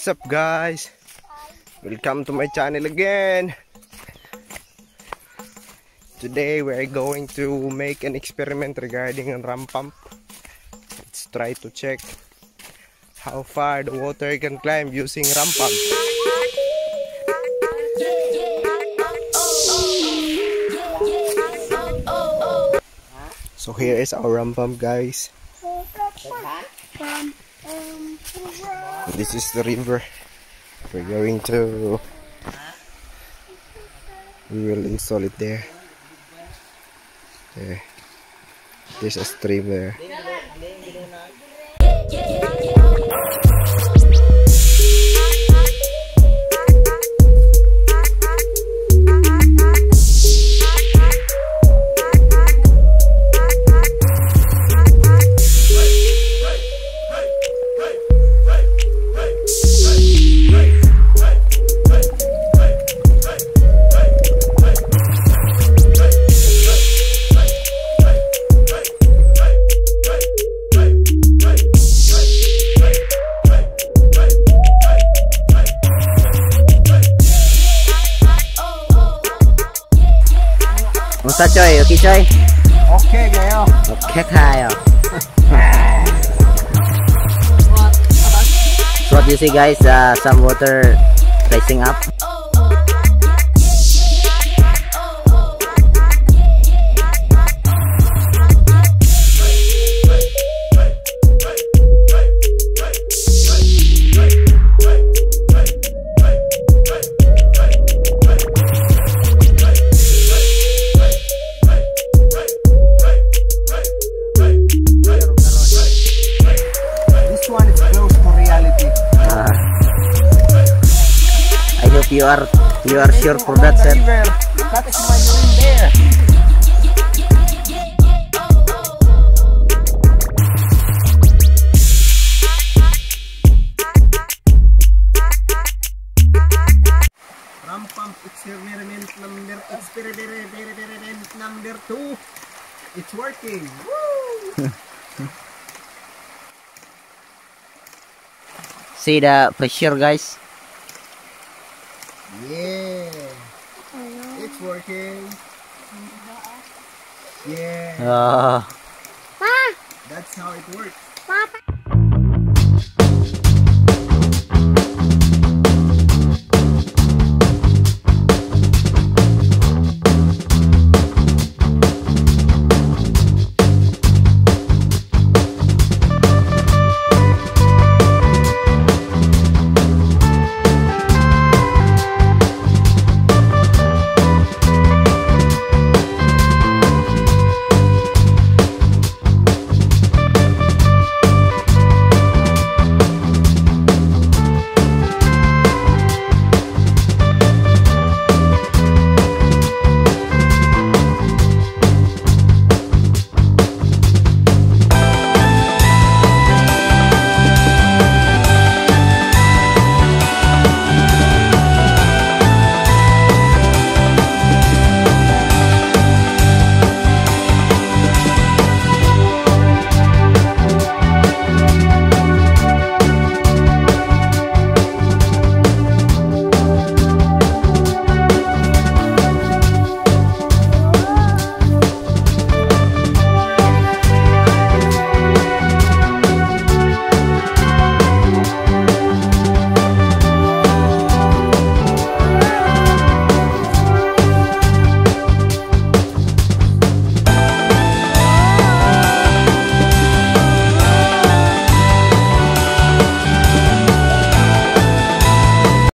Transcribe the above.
What's up guys? Welcome to my channel again. Today we're going to make an experiment regarding a ram pump. Let's try to check how far the water can climb using ram pump. So here is our ram pump guys. This is the river. We're going to. We will install it there. There. There's a stream there. Sao chơi ở chơi? Ok kìa. Ok hai à. So what you see guys, uh, some water rising up. You are you are sure for that sir. River. That is my urine there. Ram pump experiment number experiment number two. It's working. Woo! See the pressure guys. Working. Yeah. Uh, That's how it works. Papa.